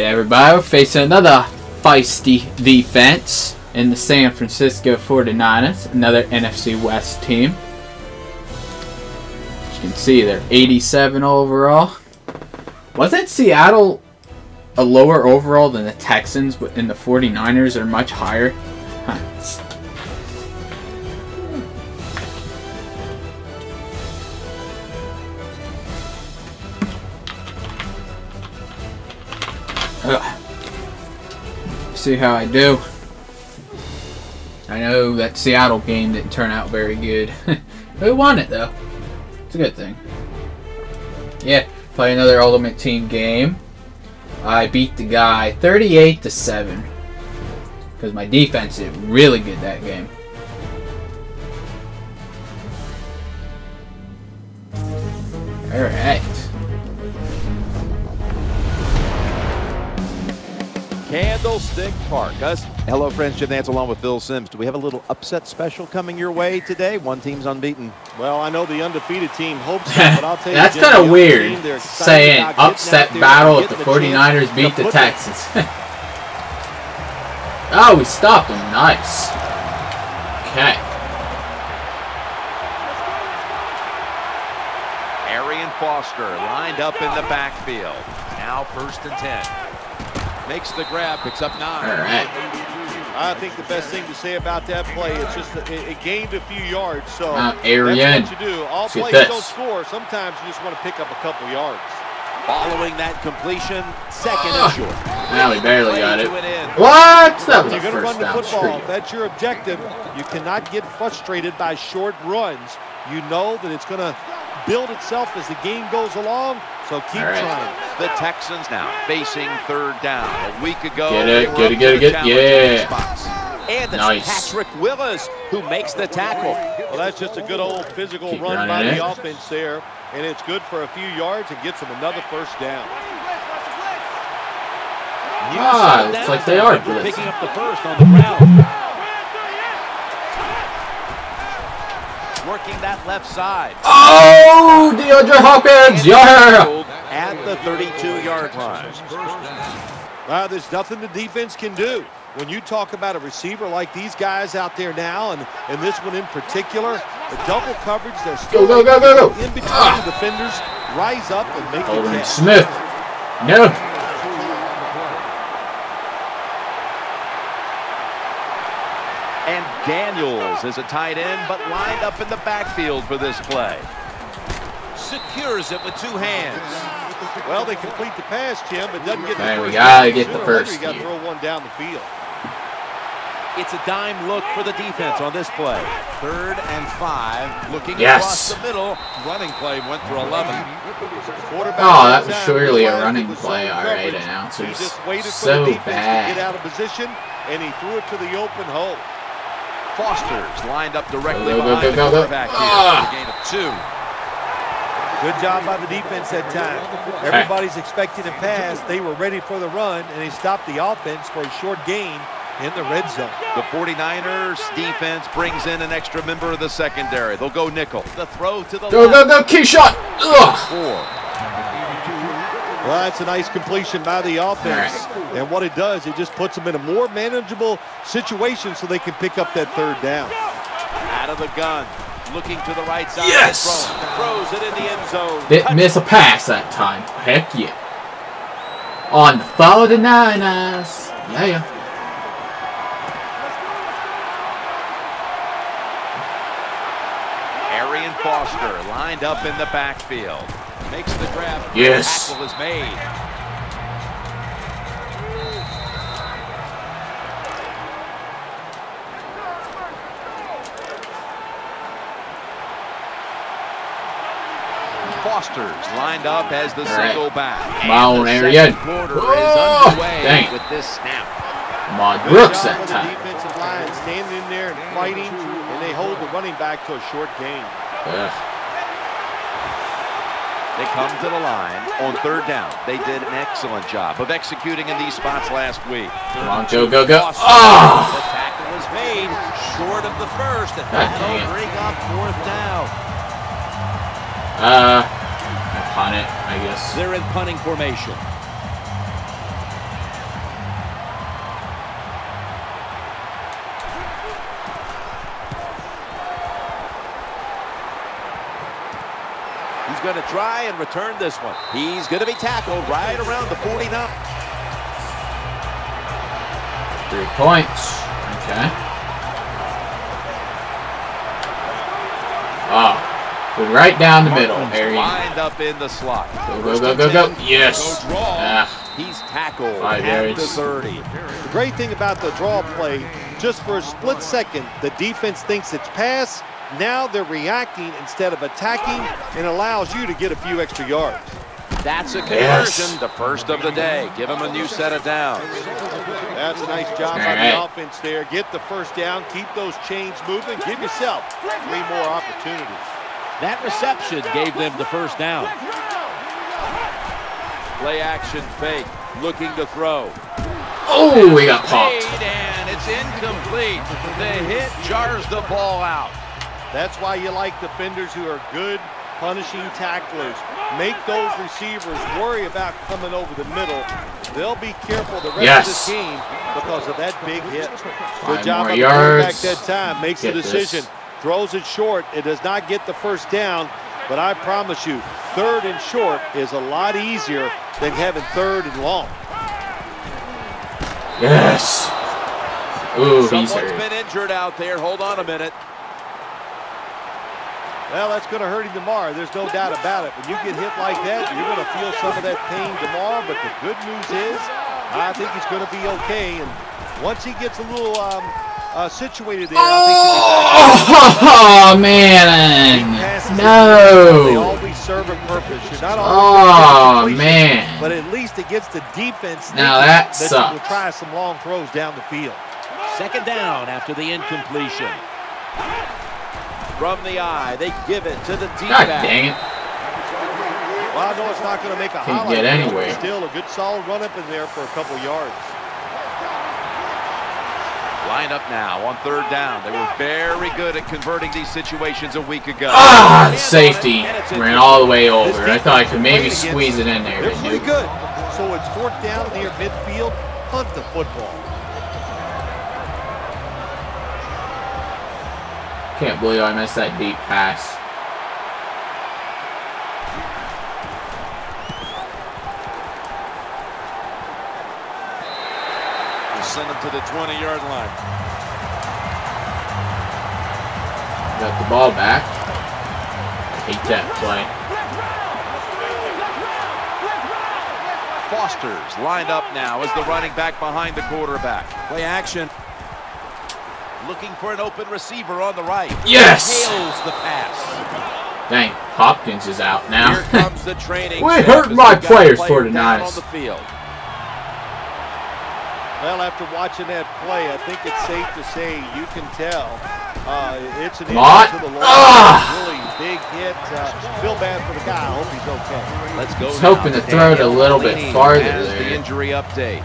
Alright, everybody, we're facing another feisty defense in the San Francisco 49ers, another NFC West team. As you can see, they're 87 overall. Wasn't Seattle a lower overall than the Texans, but in the 49ers are much higher? See how I do. I know that Seattle game didn't turn out very good. we won it though. It's a good thing. Yeah, play another Ultimate Team game. I beat the guy 38 to 7. Because my defense did really good that game. Alright. Candlestick Park. Us. Hello, friends. Jim Nantz along with Phil Simms. Do we have a little upset special coming your way today? One team's unbeaten. Well, I know the undefeated team hopes so, but I'll tell you. That's kind of weird saying upset battle if the 49ers beat the Texans. oh, we stopped them. Nice. Okay. Arian Foster lined up in the backfield. Now first and 10. Makes the grab, picks up nine. All right. I think the best thing to say about that play, it's just it, it gained a few yards. So uh, Arian. that's what you do. All See plays this. don't score. Sometimes you just want to pick up a couple yards. Following that completion, second Ah. and short. Now we barely got it. To an end. What? That was you're going to run the football, Screw if that's your objective, you cannot get frustrated by short runs. You know that it's going to build itself as the game goes along, so keep All right. trying. The Texans now facing third down. A week ago, Get they it, were get it, get it, get it. Yeah. And it's Nice. Patrick Willis who makes the tackle. Well, that's just a good old physical Keep run by it. the offense there, and it's good for a few yards and gets them another first down. Ah, looks like they are blitzing. Picking up the first on the ground. Working that left side. Oh, DeAndre Hopkins, yeah! At the 32-yard line. Well, there's nothing the defense can do. When you talk about a receiver like these guys out there now, and, and this one in particular, the double coverage, they're still Go, go, go, go, go. in between Ah. the defenders, rise up and make Holden the catch. Smith. No. And Daniels is a tight end, but lined up in the backfield for this play. Secures it with two hands. Well, they complete the pass, Jim, but doesn't get Okay, the we first gotta get the Sooner or later, first You got to throw one down the field. It's a dime look for the defense on this play. Third and five, looking Yes. across the middle. Running play went for 11. Quarterback Oh, that was surely a running it was play. zone All right, coverage. announcers. He just waited for So the defense to bad. get out of position, and he threw it to the open hole. Foster's lined up directly Go, go, behind go, the go, go. quarterback here. Ah. for a gain of two. Good job by the defense that time. Everybody's expecting a pass. They were ready for the run, and they stopped the offense for a short gain in the red zone. The 49ers defense brings in an extra member of the secondary. They'll go nickel. The throw to the Go, go, left. go, key shot. Ugh. Four. Well, that's a nice completion by the offense. And what it does, it just puts them in a more manageable situation so they can pick up that third down. Out of the gun. Looking to the right side. Yes! Throw. Throws it in the end zone. Didn't miss a pass that time. Heck yeah. On the 49ers. Yeah, yeah. Arian Foster lined up in the backfield. Makes the grab. Yes. Tackle is made. Foster's lined up as the All right. single back. Come And on, the Arian. second quarter Oh, is underway dang. with this snap. Ahmad Good Brooks that by the time. defensive line standing in there and fighting, and they hold the running back to a short gain. Ugh. They come to the line on third down. They did an excellent job of executing in these spots last week. Come on, go, go, go. Ah! The tackle was made short of the first, and God that'll bring up fourth down. Uh, punt it, I guess. They're in punting formation. Going to try and return this one. He's going to be tackled right around the 49. Three points. Okay. Oh. Put right down the middle, Martin's Harry. Lined up in the slot. Go, go, go, go, go. Yes. Go draw. Ah, He's tackled Five at yards. the 30. The great thing about the draw play, just for a split second, the defense thinks it's pass. Now they're reacting instead of attacking and allows you to get a few extra yards. That's a conversion, Yes. the first of the day. Give him a new set of downs. That's a nice job All by right. the offense there. Get the first down, keep those chains moving, give yourself three more opportunities. That reception gave them the first down. Play action fake, looking to throw. Oh, we got popped. And it's incomplete. The hit jars the ball out. That's why you like defenders who are good punishing tacklers. Make those receivers worry about coming over the middle. They'll be careful the rest Yes. of this game because of that big hit. Five Good job more the quarterback yards. that time. Makes Get the this. decision. Throws it short. It does not get the first down. But I promise you, third and short is a lot easier than having third and long. Yes. Ooh, he's Someone's hurt. been injured out there. Hold on a minute. Well, that's going to hurt him tomorrow. There's no doubt about it. When you get hit like that, you're going to feel some of that pain tomorrow. But the good news is, I think he's going to be okay. And once he gets a little um, uh, situated there, I think Oh, man. passes They always serve a purpose. You're not Oh, always getting man. But at least it gets the defense Now that that you will try some long throws down the field. Second down after the incompletion. From the eye, they give it to the God dang it. Well, I know it's not going to make a Can't highlight get reel, but anywhere. Still a good solid run up in there for a couple yards. Line up now on third down. They were very good at converting these situations a week ago. Ah, Hand on it, safety ran all the way over. I thought I could maybe This defense squeeze it in there. They're pretty good. So it's fourth down near midfield. Punt the football. Can't believe I missed that deep pass. Send him to the 20-yard line. Got the ball back. Hate that play. Foster's lined up now as the running back behind the quarterback. Play action. Looking for an open receiver on the right. Yes! Hails the pass. Dang, Hopkins is out now. Here comes the training. We hurt my players, player 49ers. on the field. Well, after watching that play, I think it's safe to say you can tell uh, it's an injury to the line. Ah! Really big hit. Uh, feel bad for the guy. I hope he's okay. Let's go. now hoping to throw it a little bit farther there. the injury update.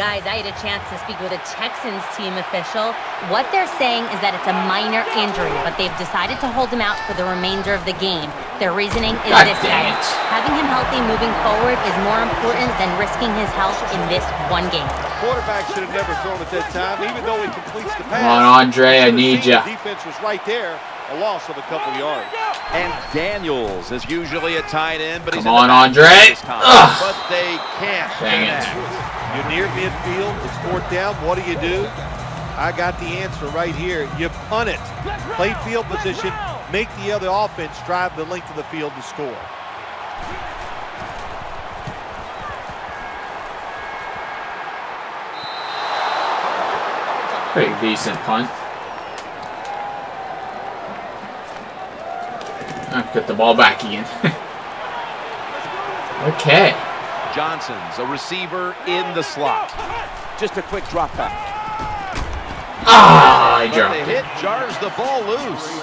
Guys, I had a chance to speak with a Texans team official. What they're saying is that it's a minor injury, but they've decided to hold him out for the remainder of the game. Their reasoning is God this, dang guys. Having him healthy moving forward is more important than risking his health in this one game. Quarterback should have never thrown at that time, even though he completes the pass. Come on, Andre, I need you. The defense was right there. A loss of a couple yards. And Daniels is usually a tight end, but he's Come in the on, Andre. this time. Ugh. But they can't Dang it. You're near midfield. It's fourth down. What do you do? I got the answer right here. You punt it. Play field position. Make the other offense drive the length of the field to score. Pretty decent punt. Ah, Get the ball back again. okay. Johnson's a receiver in the slot. Just a quick drop back. Ah, I dropped the hit jars the ball loose.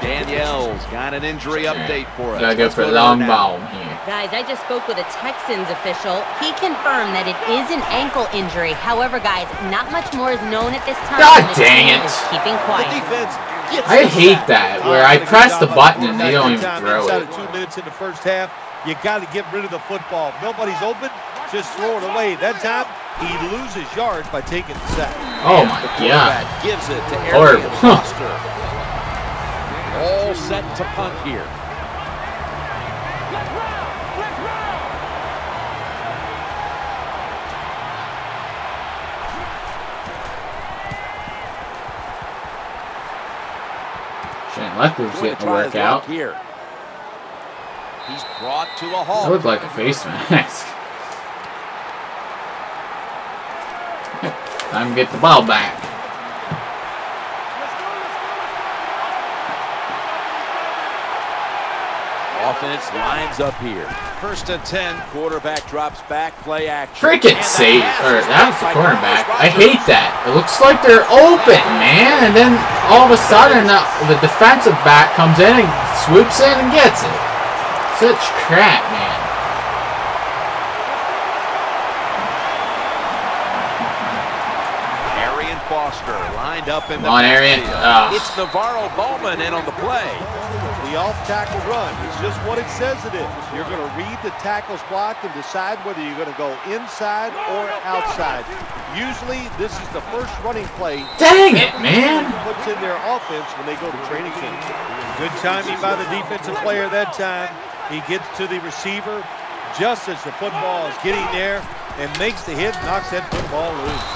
Danielle's got an injury update for us. Gotta go for to long her ball here. Guys, I just spoke with a Texans official. He confirmed that it is an ankle injury. However, guys, not much more is known at this time. God dang it. it. is keeping The quiet. defense gets I hate that, where I did a good press the button and they don't even throw it. of two minutes in the first half, you got to get rid of the football. Nobody's open, just throw it away. That time, he loses yards by taking the sack. Oh my god. gives it to Horrible. Arian Foster. All set to punt here. Going getting a workout. here. He's brought to a That halt. looked like a face mask. Time to get the ball back. Offense lines up here. First and 10. Quarterback drops back, play action. Freaking And the save, pass or that was the cornerback. I hate that. It looks like they're open, man, and then all of a sudden the, the defensive back comes in and swoops in and gets it. Such crap, man. Arian Foster lined up in Come the on, Arian. Ah. It's NaVorro Bowman in on the play. The off-tackle run is just what it says it is. You're going to read the tackle's block and decide whether you're going to go inside or outside. Usually, this is the first running play Dang it, man. puts in their offense when they go to training camp. Good timing by the defensive player that time. He gets to the receiver just as the football is getting there and makes the hit, knocks that football loose.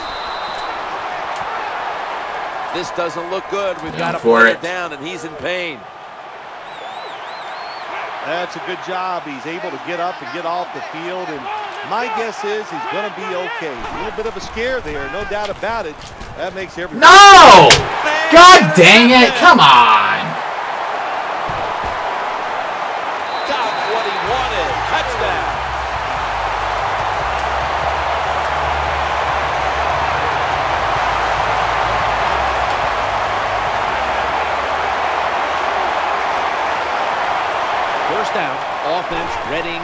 This doesn't look good. We've got to for put it. it down, and he's in pain. That's a good job. He's able to get up and get off the field, and my guess is he's going to be okay. A little bit of a scare there, no doubt about it. That makes everything. No! God dang it! Come on! Got what he wanted. Touchdown. First down, offense readying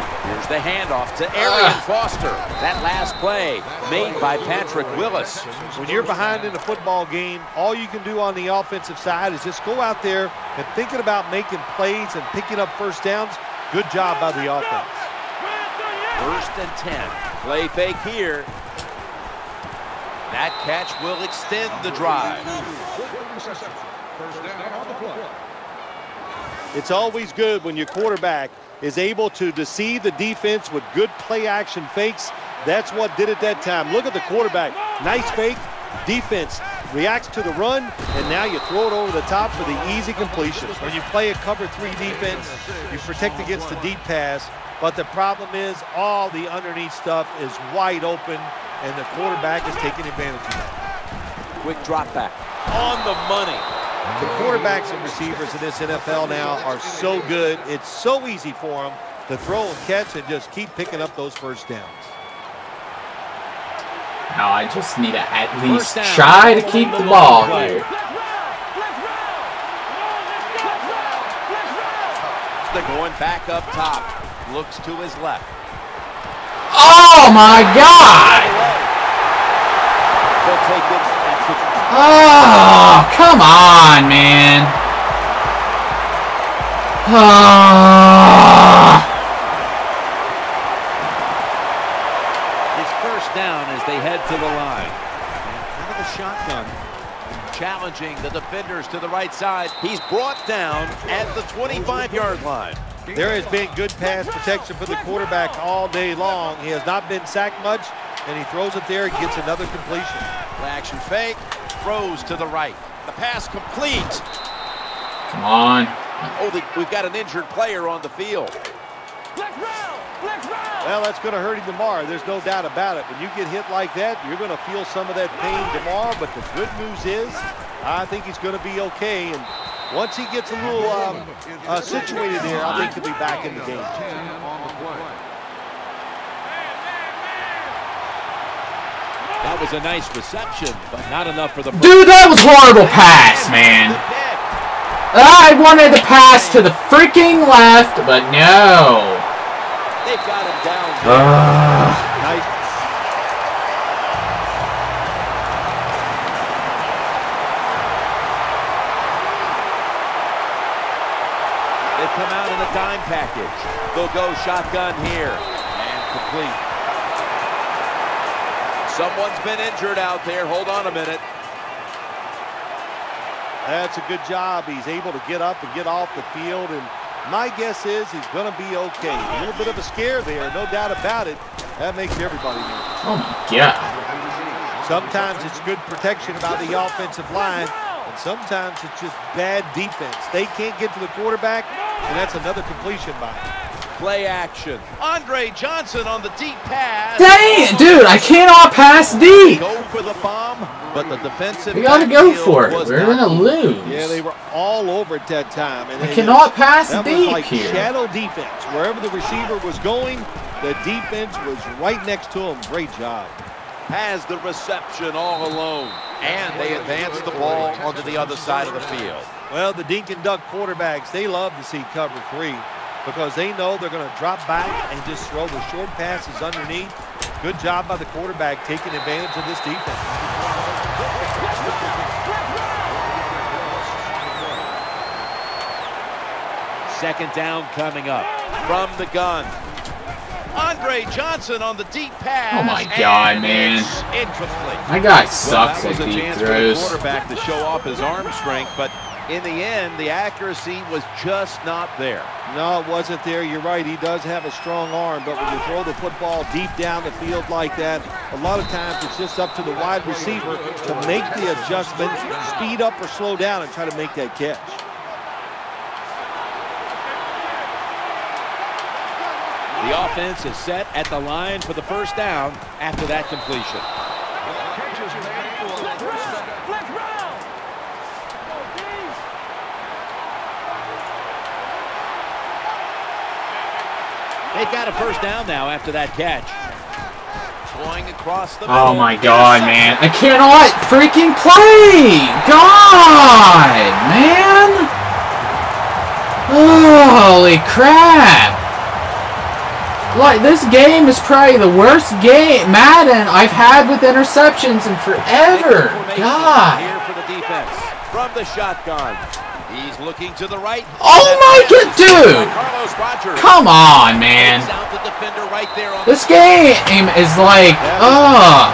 for. Here's the handoff to Arian Ah. Foster. That last play made by Patrick Willis. When you're behind in a football game, all you can do on the offensive side is just go out there and thinking about making plays and picking up first downs. Good job by the offense. First and 10. Play fake here. That catch will extend the drive. It's always good when your quarterback is able to deceive the defense with good play action fakes. That's what did it that time. Look at the quarterback. Nice fake. Defense reacts to the run, and now you throw it over the top for the easy completion. When you play a cover three defense, you protect against the deep pass, but the problem is all the underneath stuff is wide open, and the quarterback is taking advantage of that. Quick drop back. On the money. The quarterbacks and receivers in this NFL now are so good. It's so easy for them to throw and catch and just keep picking up those first downs. Now I just need to at least try to keep the ball here. They're going back up top. Looks to his left. Oh my god! They'll take it at the Oh, come on, man. Ah. It's first down as they head to the line. And kind of a shotgun. Challenging the defenders to the right side. He's brought down at the 25-yard line. There has been good pass protection for the quarterback all day long. He has not been sacked much, and he throws it there and gets another completion. Play action fake. Throws to the right. The pass complete. Come on. Oh, the, we've got an injured player on the field. Well, that's going to hurt him tomorrow. There's no doubt about it. When you get hit like that, you're going to feel some of that pain tomorrow. But the good news is, I think he's going to be okay. And once he gets a little um, uh, situated there, I think he'll be back in the game. That was a nice reception, but not enough for the. Dude, that was horrible pass, man. I wanted to pass to the freaking left, but no. They've got him down. Ugh. Nice. They come out in a dime package. They'll go shotgun here. And complete. Someone's been injured out there. Hold on a minute. That's a good job. He's able to get up and get off the field. And my guess is he's going to be okay. A little bit of a scare there, no doubt about it. That makes everybody nervous. Oh my god. Sometimes it's good protection about the offensive line. And sometimes it's just bad defense. They can't get to the quarterback, and that's another completion by him. Play action. Andre Johnson on the deep pass. Dang it, dude! I cannot pass deep. Go for the bomb, but the defensive. We gotta go for it. We're gonna lose. Yeah, they were all over at that time. And I they cannot pass that was deep like here. shadow defense. Wherever the receiver was going, the defense was right next to him. Great job. has the reception all alone. And they advance the ball onto the other side of the field. Well, the Dink and Dunk quarterbacks, they love to see cover three because they know they're going to drop back and just throw the short passes underneath. Good job by the quarterback taking advantage of this defense. Second down coming up from the gun. Andre Johnson on the deep pass. Oh my God, man. Incomplete. My guy Well, sucks that was at a deep chance for the throws. quarterback to show off his arm strength, but in the end, the accuracy was just not there. No, it wasn't there. You're right. He does have a strong arm, but when you throw the football deep down the field like that, a lot of times it's just up to the wide receiver to make the adjustment, speed up or slow down, and try to make that catch. The offense is set at the line for the first down after that completion. They've got a first down now after that catch. Going across the Oh my god, man. I cannot freaking play! God, man! Holy crap! Like, this game is probably the worst game, Madden, I've had with interceptions in forever. God. Here for the defense from the shotgun. He's looking to the right. Oh my god, dude! Come on, man. Takes out the defender right there on This game is like, ugh.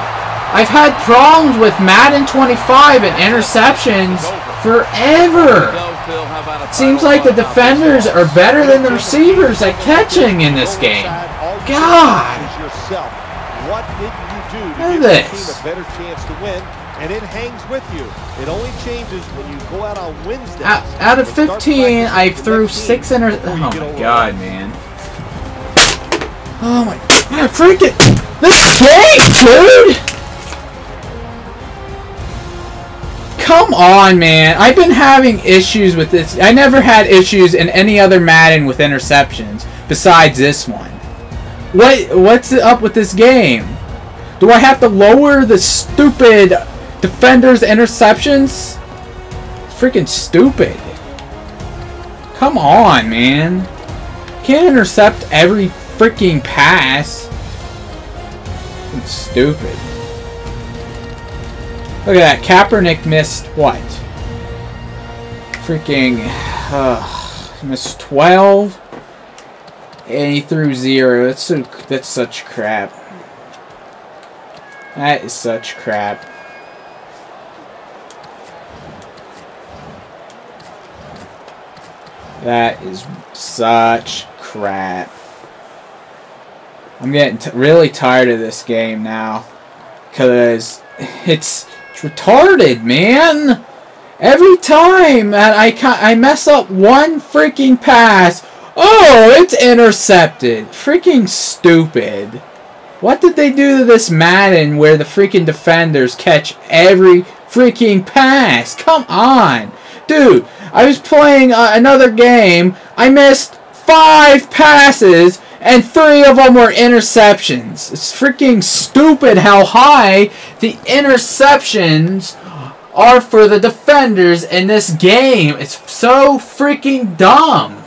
I've had problems with Madden 25 and interceptions forever. Go, Phil. How about a Seems like the defenders are better than the receivers at catching in this game. God. do. What did you do to Look give at the team this. a better chance to win? And it hangs with you. It only changes when you go out on Wednesdays. Out, out of 15, I threw six inter. Oh my god, man. Oh my. man, Freaking. This game, dude! Come on, man. I've been having issues with this. I never had issues in any other Madden with interceptions besides this one. What what's up with this game? Do I have to lower the stupid defender's interceptions? Freaking stupid. Come on, man. Can't intercept every freaking pass. It's stupid. Look at that. Kaepernick missed what? Freaking. Uh, missed 12. And he threw zero. That's so. That's such crap. That is such crap. That is such crap. I'm getting really tired of this game now. Because it's, it's retarded, man. Every time that I, I mess up one freaking pass, oh, it's intercepted. Freaking stupid. What did they do to this Madden where the freaking defenders catch every freaking pass? Come on. Dude, I was playing uh, another game. I missed five passes and three of them were interceptions. It's freaking stupid how high the interceptions are for the defenders in this game. It's so freaking dumb.